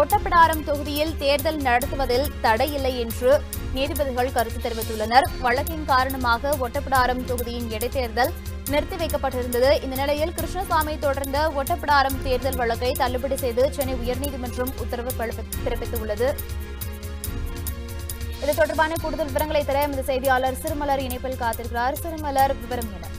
ஒட்டப்பிடாரம் தொகுதியில் தேர்தல் நடத்துவதில் தடையில்லை என்று நீதிபதிகள் கருத்து தெரிவித்துள்ளனர். வழக்கின் காரணமாக ஒட்டப்பிடாரம் தொகுதியின் இடைத்தேர்தல் நிறுத்தி வைக்கப்பட்டிருந்தது. இந்த நிலையில் கிருஷ்ணசாமி தொடர்ந்த ஒட்டப்பிடாரம் தேர்தல் வழக்கை தள்ளுபடி செய்து சென்னை உயர்நீதிமன்றம் உத்தரவு பிறப்பித்துள்ளது. இது தொடர்பான கூடுதல் விவரங்களை தர எமது செய்தியாளர் சிறுமலர் இணைப்பில் காத்திருக்கிறார். சிறுமலர் விவரம் என்ன?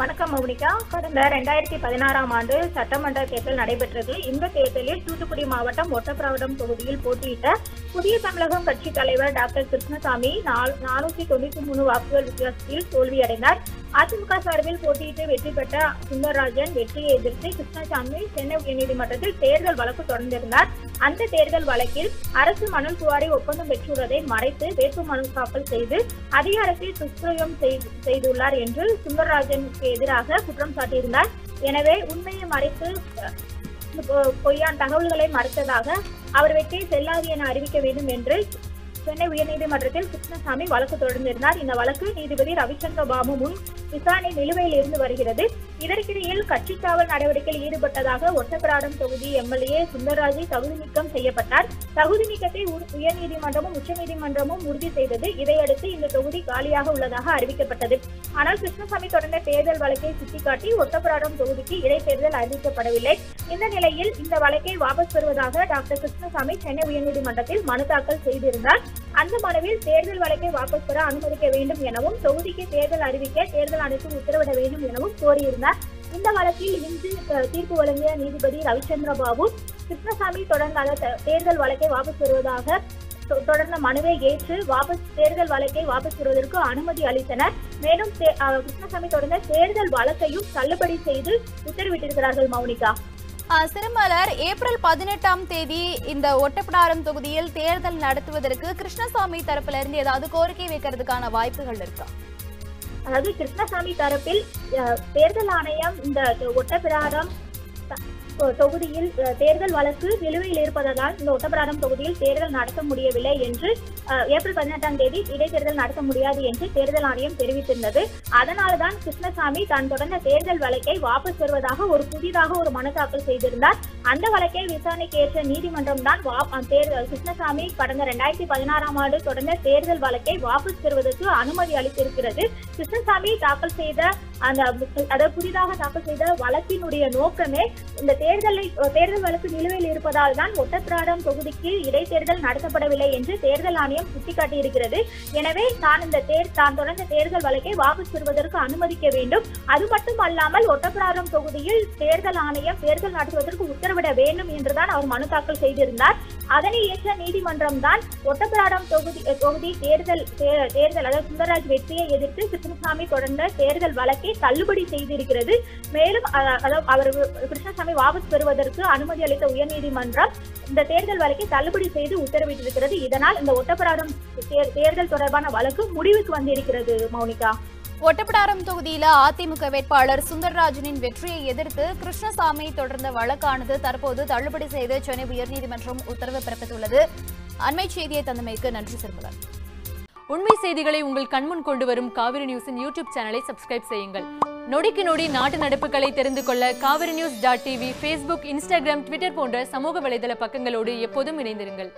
வணக்கம் மௌனிகா. கடந்த ரெண்டாயிரத்தி பதினாறாம் ஆண்டு சட்டமன்ற தேர்தல் நடைபெற்றது. இந்த தேர்தலில் தூத்துக்குடி மாவட்டம் ஒட்டப்பிராவடம் தொகுதியில் போட்டியிட்ட புதிய தமிழகம் கட்சி தலைவர் டாக்டர் கிருஷ்ணசாமி நானூத்தி தொண்ணூத்தி மூணு வாக்குகள் வித்தியாசத்தில் தோல்வியடைந்தார். அதிமுக சார்பில் போட்டியிட்டு வெற்றி பெற்ற சுந்தரராஜன் வெற்றியை எதிர்த்து கிருஷ்ணசாமி சென்னை உயர்நீதிமன்றத்தில் தேர்தல் வழக்கு தொடர்ந்திருந்தார். அந்த தேர்தல் வழக்கில் அரசு மணல் குவாரி ஒப்பந்தம் பெற்றுள்ளதை மறைத்து வேட்புமனு தாக்கல் செய்து அதிகாரத்தை துஷ்பிரயோகம் செய்து- செய்துள்ளார் என்று சுந்தரராஜனுக்கு எதிராக குற்றம் சாட்டியிருந்தார். எனவே உண்மையை மறைத்து பொய்யான் தகவல்களை மறைத்ததாக அவர் வெற்றியை செல்லாது என அறிவிக்க வேண்டும் என்று சென்னை உயர்நீதிமன்றத்தில் கிருஷ்ணசாமி வழக்கு தொடர்ந்திருந்தார். இந்த வழக்கு நீதிபதி ரவிச்சந்திர பாபு முன் விசாரணை நிலுவையில் இருந்து வருகிறது. இதற்கிடையில் கட்சி காவல் நடவடிக்கையில் ஈடுபட்டதாக ஒட்டப்பிராடம் தொகுதி எம்எல்ஏ சுந்தரராஜை தகுதி நீக்கம் செய்யப்பட்டார். தகுதி நீக்கத்தை உ- உயர்நீதிமன்றமும் உச்சநீதிமன்றமும் உறுதி செய்தது. இதையடுத்து இந்த தொகுதி காலியாக உள்ளதாக அறிவிக்கப்பட்டது. ஆனால் கிருஷ்ணசாமி தொடர்ந்த தேர்தல் வழக்கை சுட்டிக்காட்டி ஒட்டப்பிராடம் தொகுதிக்கு இடைத்தேர்தல் அறிவிக்கப்படவில்லை. இந்த நிலையில் இந்த வழக்கை வாபஸ் பெறுவதாக டாக்டர் கிருஷ்ணசாமி சென்னை உயர்நீதிமன்றத்தில் மனு தாக்கல் செய்திருந்தார். அந்த மனுவில் தேர்தல் வழக்கை வாபஸ் பெற அனுமதிக்க வேண்டும் எனவும் தொகுதிக்கு தேர்தல் அறிவிக்க தேர்தல் ஆணையத்தில் உத்தரவிட வேண்டும் எனவும் கோரியிருந்தார். இந்த வழக்கில் இன்று தீர்ப்பு வழங்கிய நீதிபதி ரவிச்சந்திர பாபு கிருஷ்ணசாமி தொடர்ந்த தேர்தல் வழக்கை வாபஸ் பெறுவதாக தொ- தொடர்ந்த மனுவை ஏற்று வாபஸ் தேர்தல் வழக்கை வாபஸ் பெறுவதற்கு அனுமதி அளித்தனர். மேலும் தே- அஹ், கிருஷ்ணசாமி தொடர்ந்த தேர்தல் வழக்கையும் தள்ளுபடி செய்து உத்தரவிட்டிருக்கிறார்கள் மௌனிகா. சிறுமலர் ஏப்ரல் பதினெட்டாம் தேதி இந்த ஒட்டப்பிடாரம் தொகுதியில் தேர்தல் நடத்துவதற்கு கிருஷ்ணசாமி தரப்புல இருந்து ஏதாவது கோரிக்கை வைக்கிறதுக்கான வாய்ப்புகள் இருக்கா? அதாவது கிருஷ்ணசாமி தரப்பில் அஹ், தேர்தல் ஆணையம் இந்த ஒட்டப்பிராரம் தொகுதியில் தேர்தல் வழக்கு நிலுவையில் இருப்பதால் இந்த ஒட்டப்பிராரம் தொகுதியில் தேர்தல் நடத்த முடியவில்லை என்று ஏப்ரல் பதினெட்டாம் தேதி இடைத்தேர்தல் நடத்த முடியாது என்று தேர்தல் ஆணையம் தெரிவித்திருந்தது. அதனால்தான் கிருஷ்ணசாமி தான் தொடர்ந்த தேர்தல் வழக்கை வாபஸ் பெறுவதாக ஒரு புதிதாக ஒரு மனு தாக்கல் செய்திருந்தார். அந்த வழக்கை விசாரணைக்கு ஏற்ற நீதிமன்றம் தான் கிருஷ்ணசாமி கடந்த இரண்டாயிரத்தி பதினாறாம் ஆண்டு தொடர்ந்த தேர்தல் வழக்கை வாபஸ் பெறுவதற்கு அனுமதி அளித்திருக்கிறது. கிருஷ்ணசாமி தாக்கல் செய்த அந்த அதாவது புதிதாக தாக்கல் செய்த வழக்கினுடைய நோக்கமே இந்த தேர்தலை தேர்தல் வழக்கு நிலுவையில் இருப்பதால் தான் ஒட்டப்பிராடம் தொகுதிக்கு இடைத்தேர்தல் நடத்தப்படவில்லை என்று தேர்தல் ஆணையம் சுட்டிக்காட்டியிருக்கிறது. எனவே தான் இந்த தேர் தான் தொடர்ந்த தேர்தல் வழக்கை வாபஸ் பெறுவதற்கு அனுமதிக்க வேண்டும். அது மட்டும் அல்லாமல் ஒட்டப்பிராடம் தொகுதியில் தேர்தல் ஆணையம் தேர்தல் நடத்துவதற்கு உத்தரவிட வேண்டும் என்றுதான் அவர் மனு தாக்கல் செய்திருந்தார். அதனை ஏற்ற நீதிமன்றம் தான் ஒட்டப்பிராடம் தொகுதி தொகுதி தேர்தல் தேர்தல் அதாவது சுந்தரராஜ் வெற்றியை எதிர்த்து கிருஷ்ணசாமி தொடர்ந்த தேர்தல் வழக்கை தள்ளுபடி செய்திருக்கிறது. மேலும் அதாவது அவர் கிருஷ்ணசாமி வாபஸ் பெறுவதற்கு அனுமதி அளித்த உயர்நீதிமன்றம் இந்த தேர்தல் வழக்கை தள்ளுபடி செய்து உத்தரவிட்டிருக்கிறது. இதனால் இந்த ஒட்டப்பிராடம் தேர்தல் தொடர்பான வழக்கு முடிவுக்கு வந்திருக்கிறது மௌனிகா. ஒட்டப்பிடாரம் தொகுதியில அதிமுக வேட்பாளர் சுந்தரராஜனின் வெற்றியை எதிர்த்து கிருஷ்ணசாமி தொடர்ந்த வழக்கானது தற்போது தள்ளுபடி செய்து சென்னை உயர்நீதிமன்றம் உத்தரவு பிறப்பித்துள்ளது. அண்மை செய்தியை தந்தமைக்கு நன்றி சிறுமலர் உண்மை செய்திகளை உங்கள் கண்முன் கொண்டு வரும் காவிரி நியூஸின் யூடியூப் சேனலை சப்ஸ்கிரைப் செய்யுங்கள். நொடிக்கு நொடி நாட்டு நடப்புகளை தெரிந்து கொள்ள Kaveri news dot TV Facebook Instagram Twitter போன்ற சமூக வலைதள பக்கங்களோடு எப்போதும் இணைந்திருங்கள்.